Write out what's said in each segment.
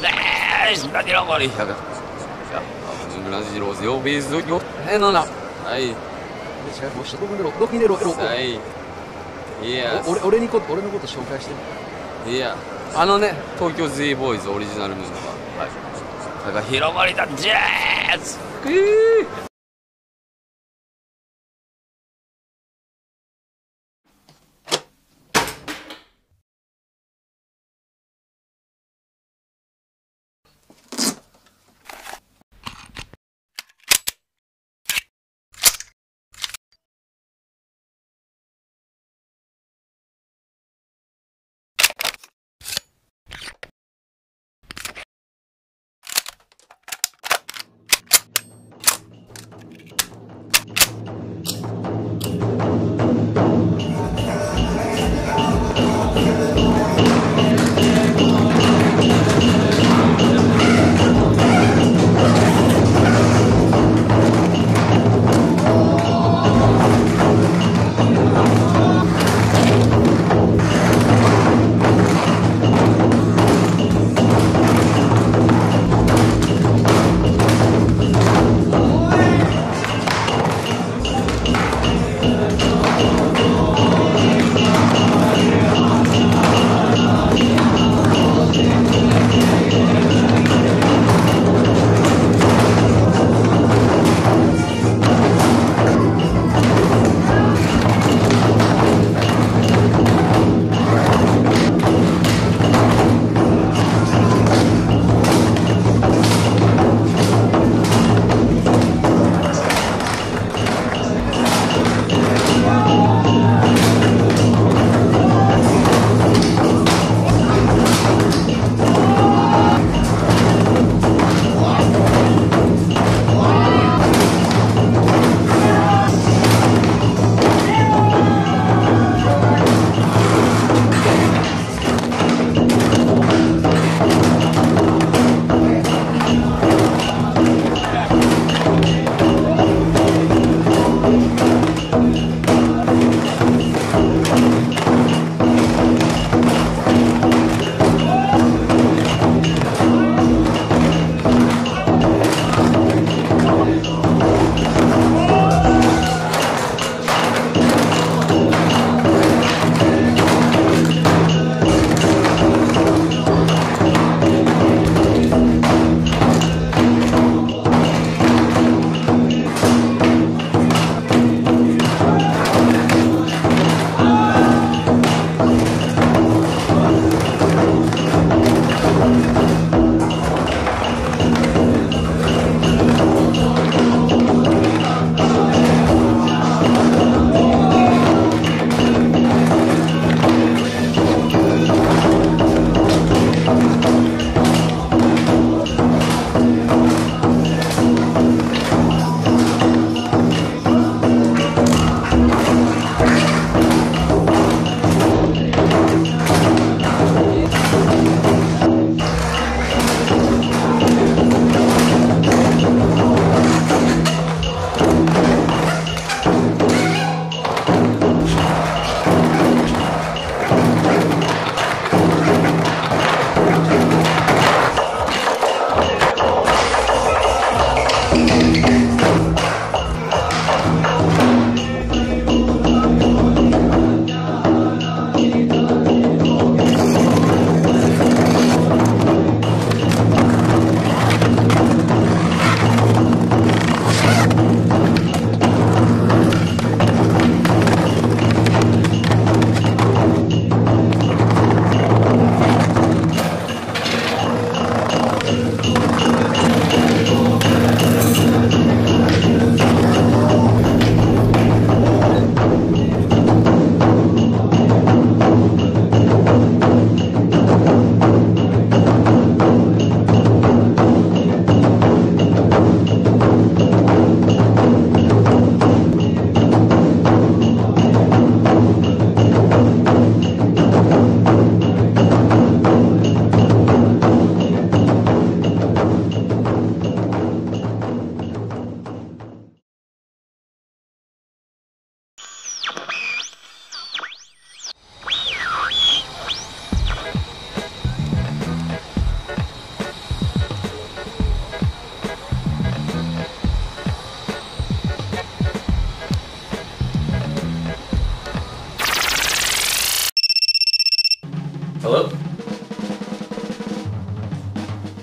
10 Radilogoli. Ja, Brasil, eu vejo eu. え、なんだはい、違う、もう一度どこにろ、どこにろ、ろ、はい。や、お俺、俺にこ、俺のこと紹介して。い。や、あのね、東京 Z ボーイズオリジナルメンバー。はい。が広がりだ、ジャーズえー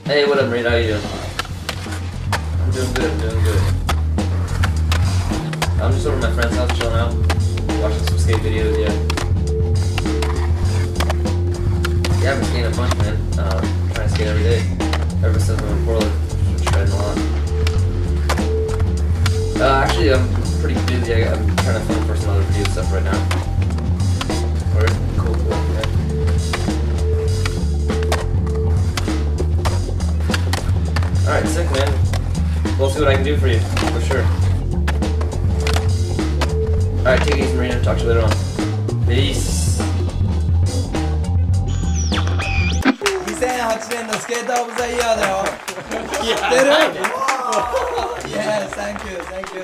what up, Marina? How you doing? I'm doing good, I'm doing good. I'm just over at my friend's house chilling out, watching some skate videos, yeah. Yeah, I've been skating a bunch, man. Uh, trying to skate every day. Ever since I'm in Portland, just shredding a lot. Uh, actually, I'm pretty busy. I'm trying to film for some other video stuff right now. We'll see what I can do for you, for sure. Alright, take it easy, Marina. Talk to you later on. Peace.2008 年のスケートオブザイヤーだよ知ってる Yes, thank you, thank you.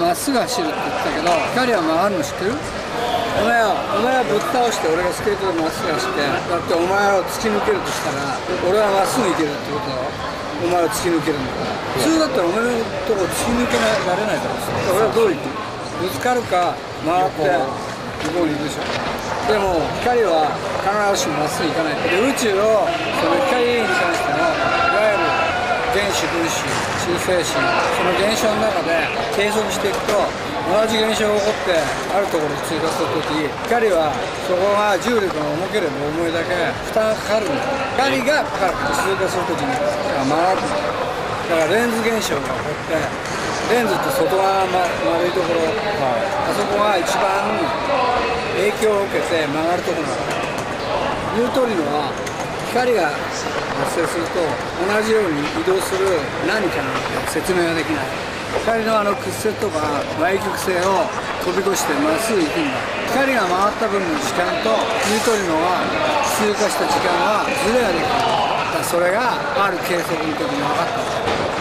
まっすぐ走るって言ったけど光は曲がるの知ってる？お前はお前はぶっ倒して俺がスケートでまっすぐ走ってだってお前を突き抜けるとしたら俺はまっすぐ行けるってことだろ？お前を突き抜けるんだから普通だったらお前のとこ突き抜けられないから俺はどう言ってぶつかるか回って向こうに行くでしょ。でも光は必ずしもまっすぐ行かない。で宇宙をその光に関して原子分子中性子その現象の中で計測していくと同じ現象が起こってあるところに通過するとき光はそこが重力が重ければ重いだけ負担がかかるんだ。光がかかる通過するときに曲がるんだ。だからレンズ現象が起こってレンズって外側が丸いところ、あそこが一番影響を受けて曲がるところなのニュートリノは光が発生すると同じように移動する何かなので説明ができない。光のあの屈折とか歪曲性を飛び越してまっすぐ行くんだ光が回った分の時間とニュートリノが通過した。時間はズレができるだそれがある計測の時に分かった。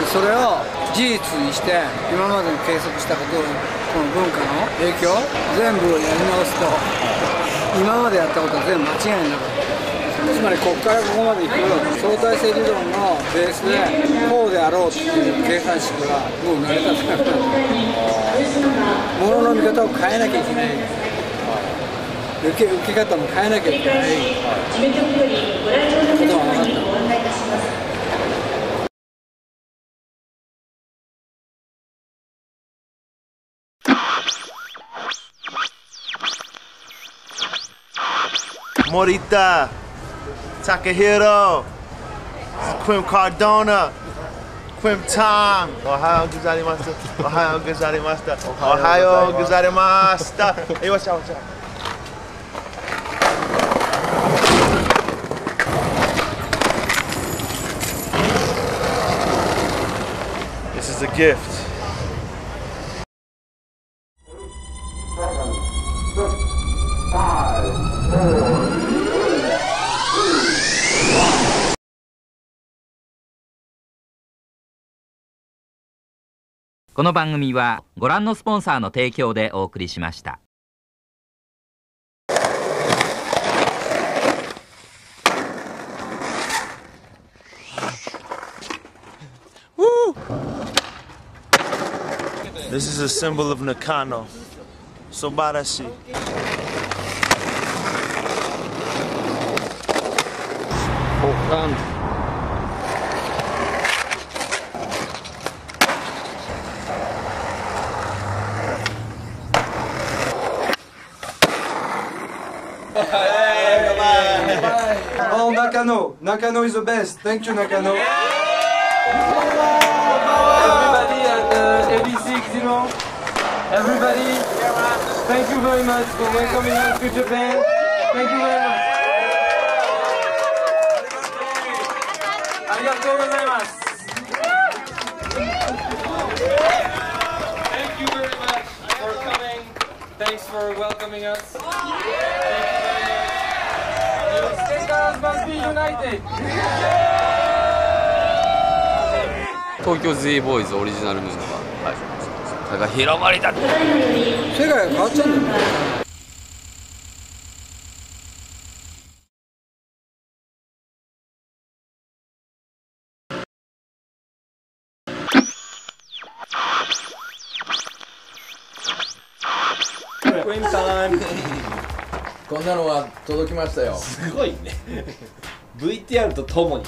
でそれを事実にして今までに計測したことをこの文化の影響全部やり直すと今までやったことは全部間違いになるつまりここからここまで行く相対性理論のベースでこうであろうっていう計算式はもう成り立たなくなる物の見方を変えなきゃいけない受け受け方も変えなきゃいけないことが分かった「Morita. Takahiro Quim Cardona Quim Tom おはようございますおはようございましたおはようございましたよっしゃよっしゃ This is a gift. この番組はご覧のスポンサーの提供でお送りしました This is a symbol of Nakano. Sobarashi. Håkan. Nakano Nakano is the best Thank you Nakano Everybody at uh, AB6, everybody, thank you very much for welcoming us to Japan. Thank you very much. Arigatou gozaimasu. Thank you very much for coming. Thanks for welcoming us. 東京 Z ボーイズオリジナルムーブが、はい、が広がりだ世界が変わっちゃうんだよこんなのが届きましたよ。すごいね。VTR とともに。